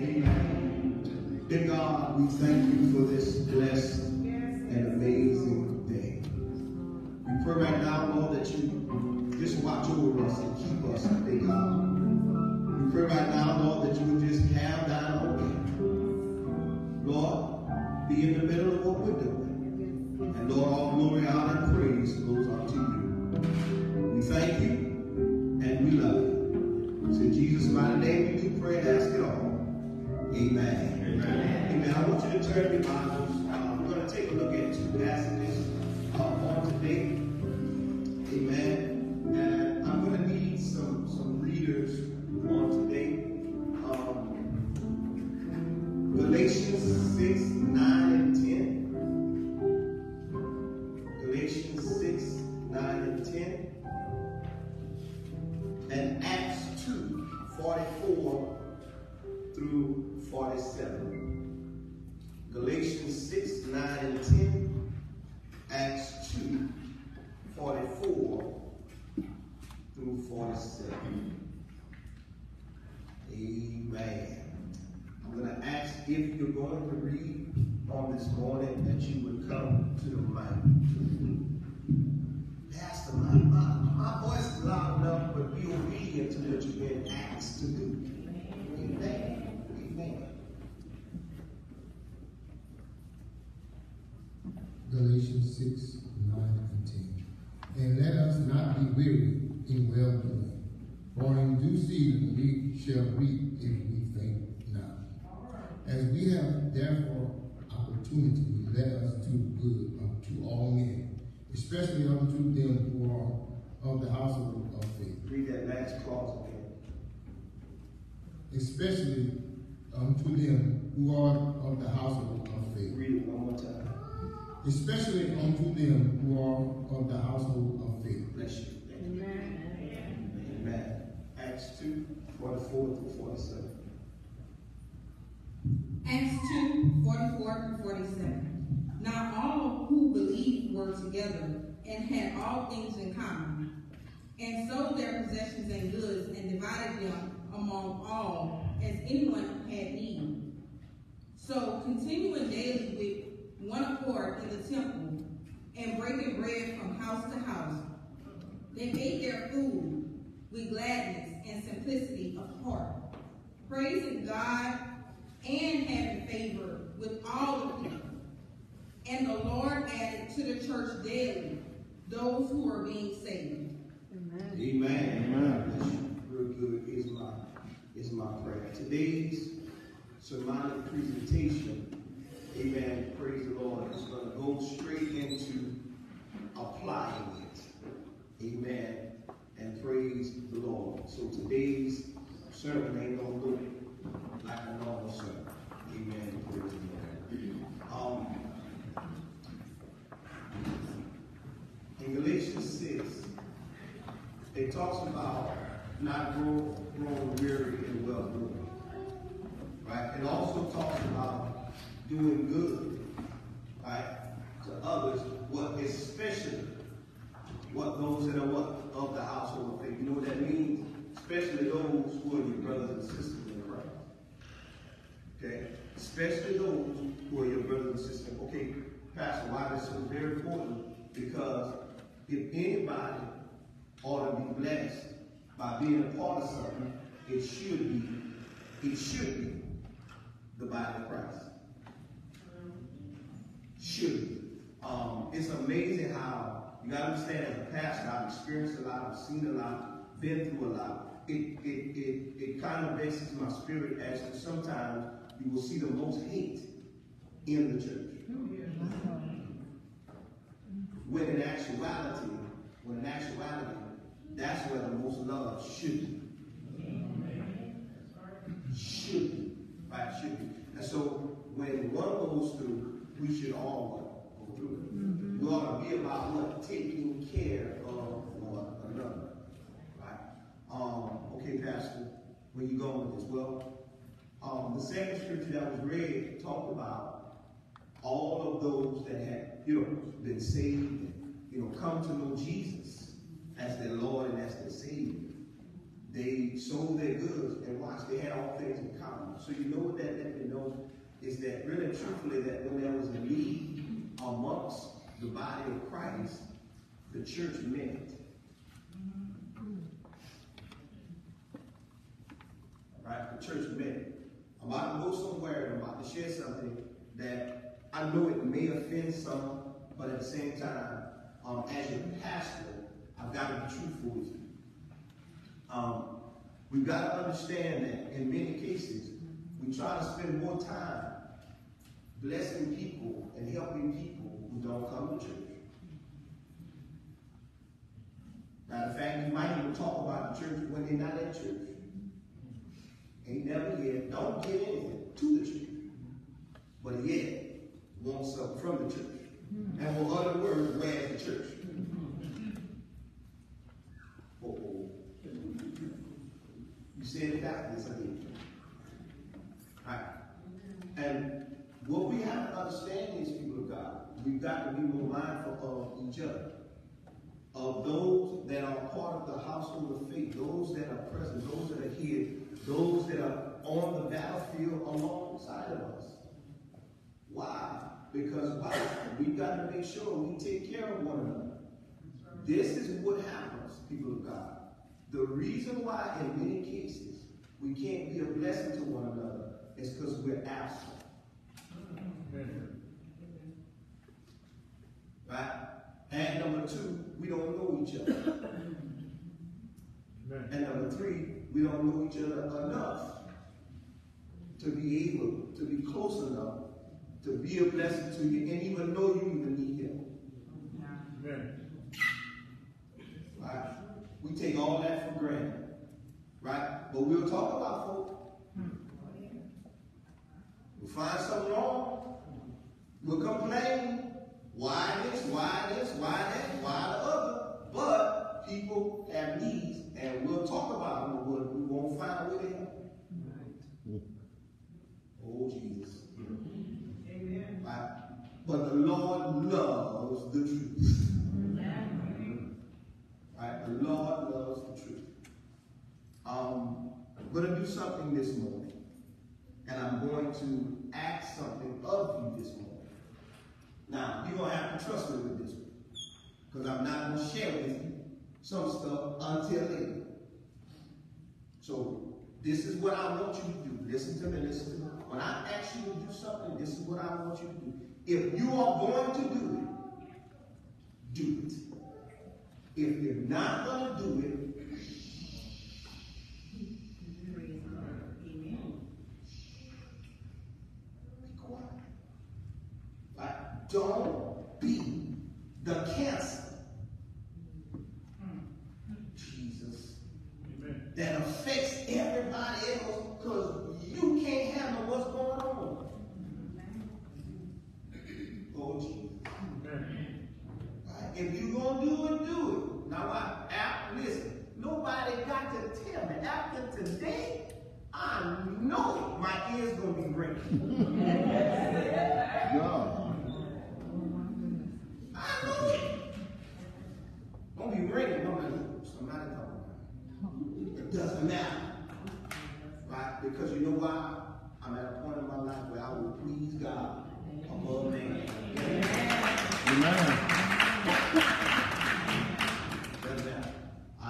Amen. Dear God, we thank you for this blessed and amazing day. We pray right now, Lord, that you just watch over us and keep us, dear God. We pray right now, Lord, that you would just have thine own way. Lord, be in the middle of what we're doing. And Lord, all glory, honor, and praise goes out to you. We thank you and we love you. It's in Jesus' mighty name we do pray and ask it all. Amen. Amen. Amen. I want you to turn your Bibles. Uh, we're going to take a look at two passages uh, on today. Amen. And I'm going to need some, some readers on today. Um, Galatians 6, 9, Galatians 6, 9 and 10. And let us not be weary in well doing, for in due season we shall reap if we faint not. As we have therefore opportunity, let us do good unto all men, especially unto them who are of the household of faith. Read that last clause again. Especially unto them who are of the household of faith. Read it one more time. Especially unto them who are of the household of faith. Bless you. Thank you. Amen. Acts 2, 44 through 47. Acts 2, 44 through 47. Now all who believed were together and had all things in common, and sold their possessions and goods and divided them among all as anyone had need. So continuing daily with one accord in the temple and breaking bread from house to house, they ate their food with gladness and simplicity of heart, praising God and having favor with all the people. And the Lord added to the church daily those who are being saved. Amen. Amen. Bless you. Real good is my, is my prayer. Today's sermonic presentation, amen, praise the Lord, is going to go straight into applying it. Amen. And praise the Lord. So today's sermon ain't going to look like a normal sermon. Amen. Praise the Lord. Um, in Galatians 6, it talks about not grow, growing weary and well doing. Right? It also talks about doing good, right, to others, what especially what those that are what of the household of faith. You know what that means? Especially those who are your brothers and sisters in Christ. Okay? Especially those who are your brothers and sisters. Okay, Pastor, why this is very important? Because if anybody ought to be blessed by being a part of something, it should be, it should be the body of Christ. Should. Um, it's amazing how you gotta understand as a pastor, I've experienced a lot, I've seen a lot, been through a lot. It it it it kind of vexes my spirit as to sometimes you will see the most hate in the church. When in actuality, when in actuality, that's where the most love should be. Should be. Right? Should be. And so when one goes through, we should all go through it. We ought to be about what? Taking care of one another. Right? Um, okay, Pastor, where you going with this? Well, um, the second scripture that was read talked about all of those that had, you know, been saved and, you know, come to know Jesus as their Lord and as their Savior. They sold their goods and watched, they had all things in common. So you know what knows is that really truthfully that when there was a need amongst the body of Christ, the church met. Right? The church met. I'm about to go somewhere and I'm about to share something that I know it may offend some, but at the same time, um, as your pastor, I've got to be truthful with you. Um, we've got to understand that in many cases, we try to spend more time blessing people and helping people who don't come to church. Matter of fact, you might even talk about the church when they're not at church. Ain't never yet, don't get anything to the church. But yet, want something from the church. And with other words, where's the church? Uh-oh. You said it backwards again. Right. And what we have to understand is, people of God, we've got to be more mindful of each other. Of those that are part of the household of faith, those that are present, those that are here, those that are on the battlefield alongside of us. Why? Because why? We've got to make sure we take care of one another. This is what happens, people of God. The reason why, in many cases, we can't be a blessing to one another is because we're absent. Right? And number two, we don't know each other. And number three, we don't know each other enough to be able to be close enough to be a blessing to you and even know you even need help. Right? We take all that for granted. Right? But we'll talk about folk. We'll find something wrong. We'll complain. Why this? Why this? Why that? Why the other? But people have needs, and we'll talk about them, but we won't find a way to help. Oh, Jesus. Right? But the Lord loves the truth. Right? The Lord loves the truth. Um, I'm going to do something this morning. And I'm going to ask something of you this morning. Now, you're going to have to trust me with this one. Because I'm not going to share with you some stuff until later. So, this is what I want you to do. Listen to me, listen to me. When I ask you to do something, this is what I want you to do. If you are going to do it, do it. If you're not going to do it, be quiet. Right? Don't be the cancer. Jesus. That affects everybody else because you can't handle what's going on. Oh, Jesus. Right? If you're going to do it, do it. Now, I, after, listen, nobody got to tell me. After today, I know my ears going to be ringing. God. I know it. Don't be ringing. Don't be, somebody talking. It doesn't matter. Right? Because you know why? I'm at a point in my life where I will please God above man. Amen. Doesn't matter. I,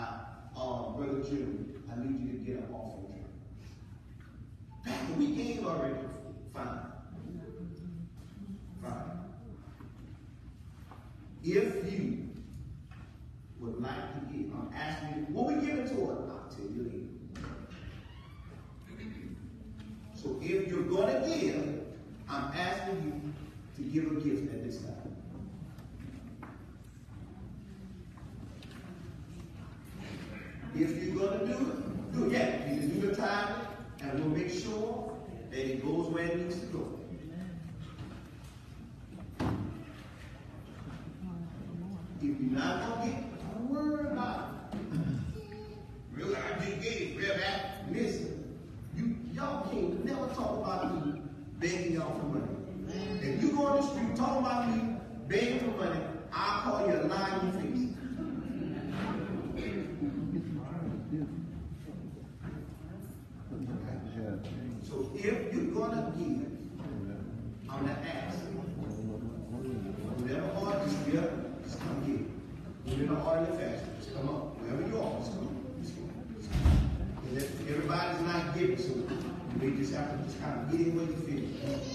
um, Brother Jim, I need you to get an offering tray. Pastor, gave already. Fine. Fine. If you talk about me begging y'all for money. If you go on the street talking about me begging for money, I'll call you a lying face. So if you're gonna give, I'm gonna ask. Whatever art is here, just come give. Whatever art is fast, just come up. after just kind of meeting where you feel.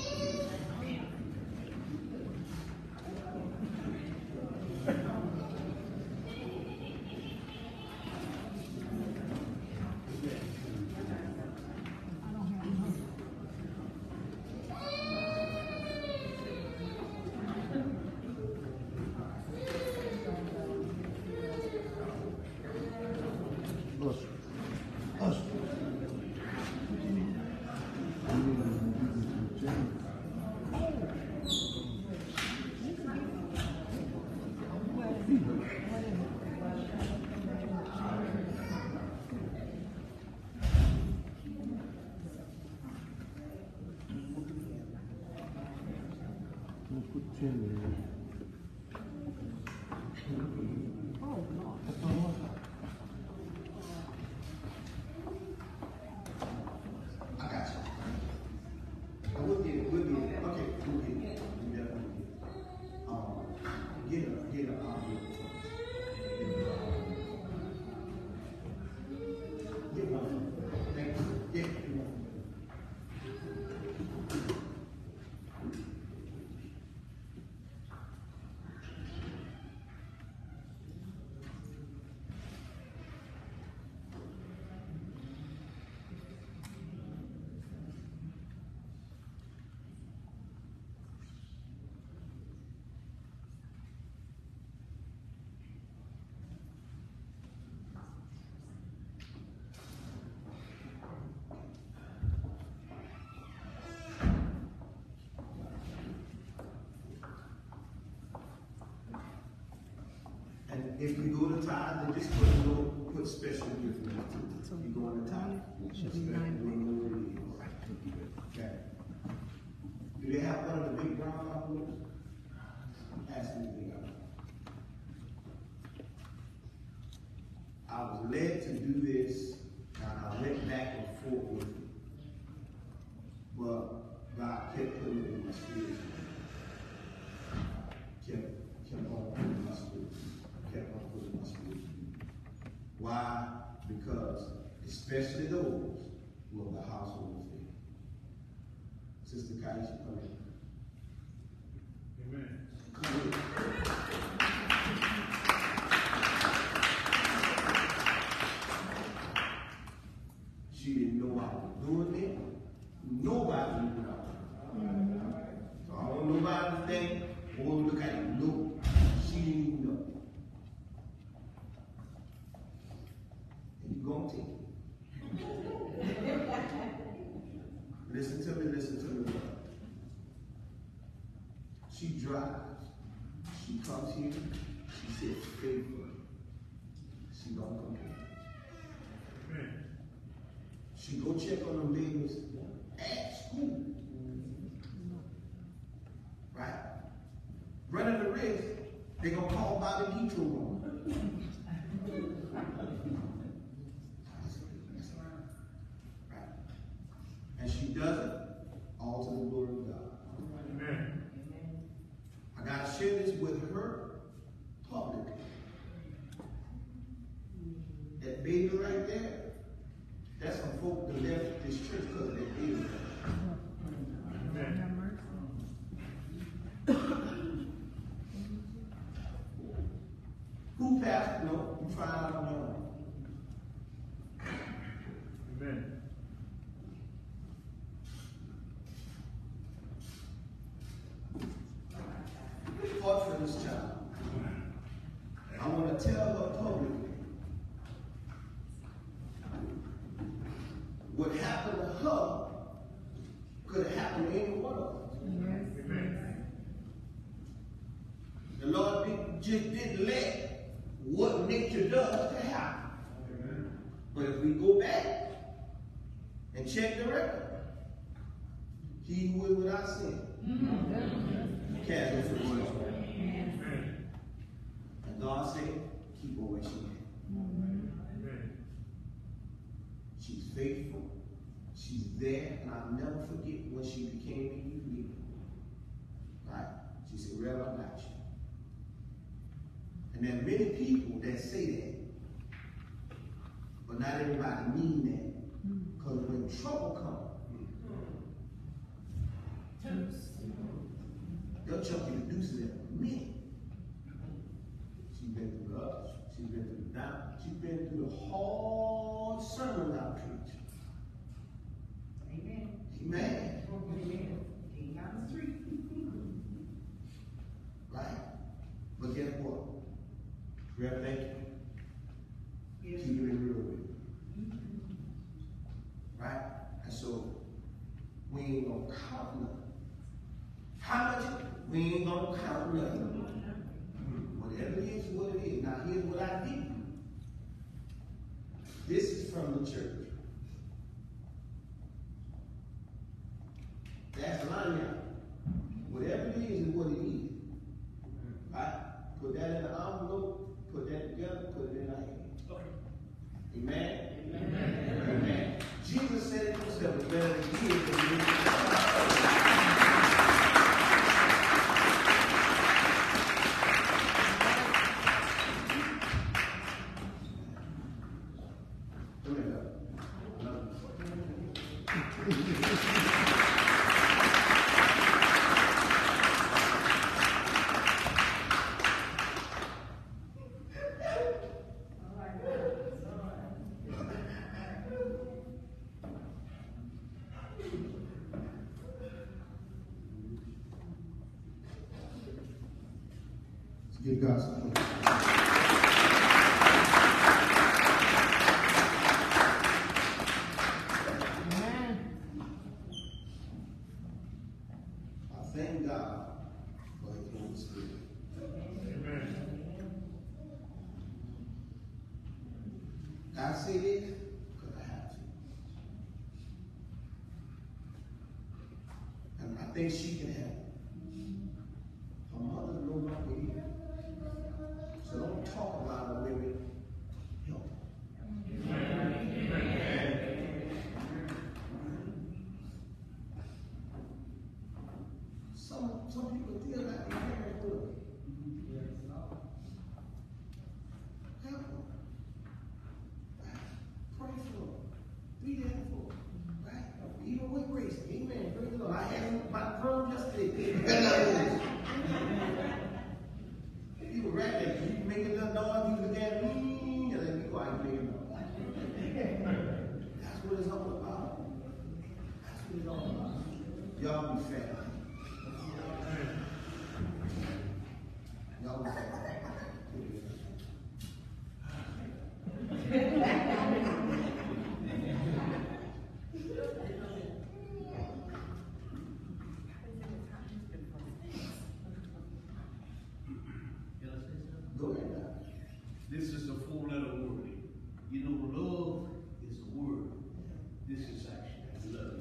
That this person don't put special in You go on the will the household fail. Sister Kaisha, come in. Amen. Come in. She didn't know I was doing it. Nobody knew what I was doing. So I don't know about to look at it. Look. She comes here, she says faithful. She don't complain. Right. She go check on her neighbors at school. Right? Running the risk, they gonna call Bobby Petro on faithful. She's there, and I'll never forget when she became a youth leader. Right? She said, Rev, I got you. And there are many people that say that, but not everybody mean that. Mm. Because when trouble comes, they'll chuck you the deuces at me. She's been through the ups, she's been through the downs, she's been through the hard sermon doctrine street. Right? But guess what? Rev, thank you. Yes. Keep it real with you. Mm-hmm. Right? And so, we ain't gonna count nothing. How much? We ain't gonna count nothing. Mm-hmm. Whatever it is, what it is. Now, here's what I did. This is from the church. That's Lanya. Whatever it is, is what it is. Right? Put that in the envelope, put that together, put it in our hand. Amen? Amen. Amen. Jesus said it himself, it's better to give than to Come here, love. I love you. Let's give God some praise. I thank God for His Holy Spirit. I say this because I have to. Think she can have it. Her mother no longer here. So don't talk about her women. Help her. Some, some people feel like they're married to her. Help them. Right? Pray for them. Be there for them. Right? Even with grace. Amen. Praise the Lord. I had him by the phone yesterday. He was right there. He making a little noise. He was at me. And then you go out and make a noise. That's what it's all about. That's what it's all about. Y'all be family. Y'all be family. Can I say something? Go ahead now. This is a four letter word. You know, love is a word. This is action. Love.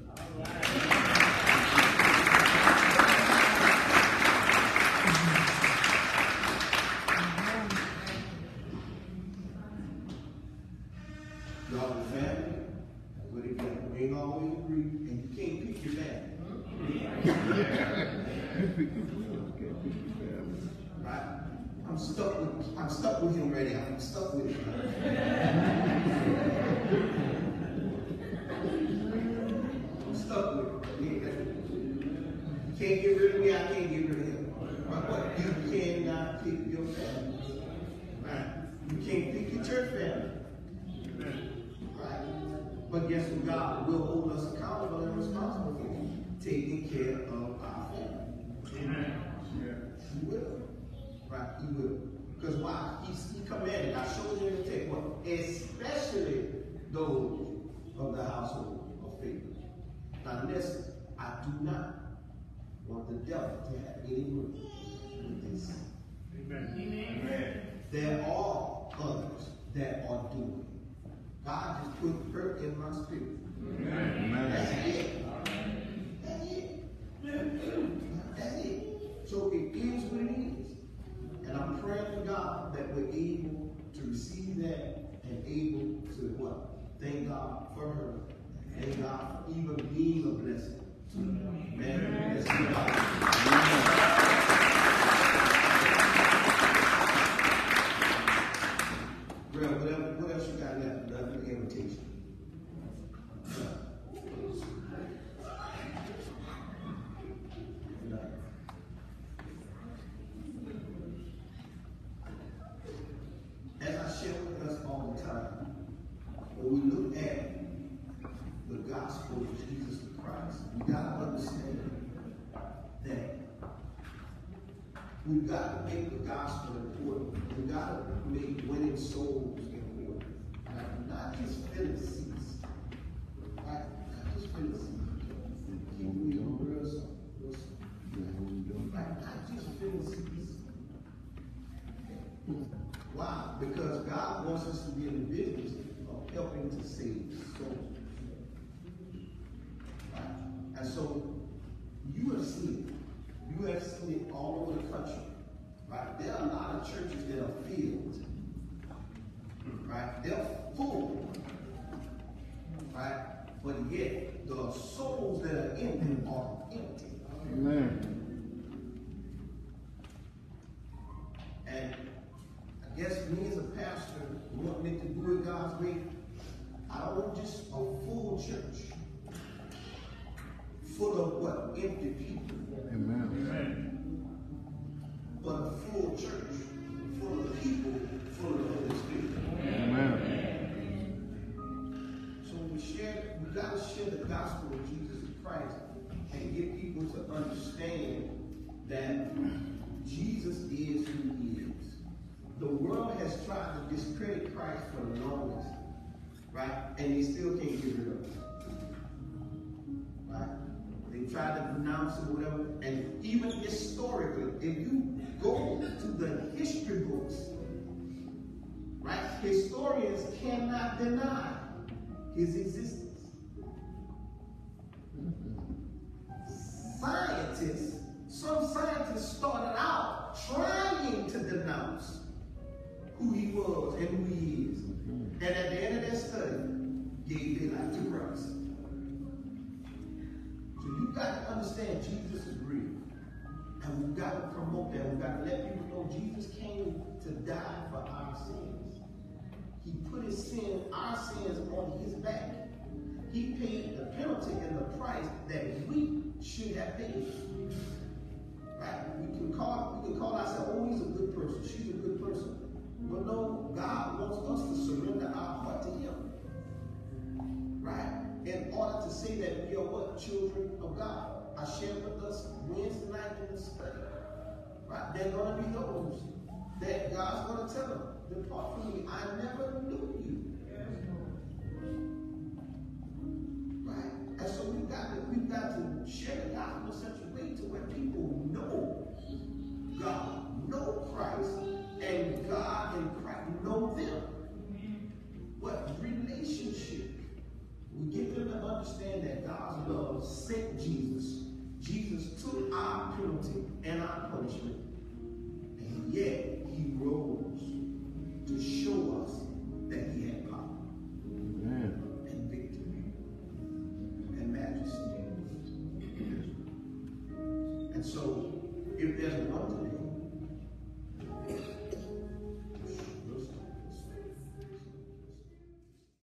Y'all the family. But again, we ain't always agree, and you can't pick your family. Right? I'm stuck with I'm stuck with him right now. I'm stuck with him. I'm stuck with him. You can't get rid of me, I can't get rid of him. But what? You cannot pick your family. Right? You can't pick your church family. Right? But guess what? God will hold us accountable and responsible for taking care of our family. Amen. Yeah. He will. Right? He will. Because why? He's, he commanded. I showed you in the text. What? Especially those of the household of faith. Now listen, I do not want the devil to have any room with this. There are others that are doing. God just put hurt in my spirit. Amen. That's it. Thank God for her. Thank God for even being a blessing. Amen. Amen. Amen. Gospel important. We've got to make winning souls important. Right? Not just filling seats. Right? Not just filling seats. Keep me real simple. Real simple. Right? Not just filling seats. Why? Because God wants us to be in the business of helping to save souls. Right? And so you have seen it. You have seen it all over the country. Right? There are a lot of churches that are filled. Right? They're full. Right? But yet the souls that are in them are empty. Amen. And I guess me as a pastor, wanting to do it God's way, I don't want just a full church full of what? Empty people. Amen. But a full church full of people full of the Holy Spirit. Amen. So we share, we gotta share the gospel of Jesus Christ and get people to understand that Jesus is who he is. The world has tried to discredit Christ for the longest, right? And they still can't get rid of him. Right? They try to denounce him, whatever. And even historically, if you go to the history books, right? Historians cannot deny his existence. Scientists, some scientists started out trying to denounce who he was and who he is. Mm-hmm. And at the end of their study, gave their life to Christ. So you got to understand Jesus is real. And we've got to promote that. We've got to let people know Jesus came to die for our sins. He put his sin, our sins on his back. He paid the penalty and the price that we should have paid. Right? We can call we can call ourselves, oh, he's a good person, she's a good person. But no, God wants us to surrender our heart to him. Right? In order to say that we are what? Children of God. I shared with us Wednesday night in the study. Right? There are gonna be those that God's gonna tell them, depart from me, I never knew you. Right? And so we've got to we've got to share the gospel in such a way to where people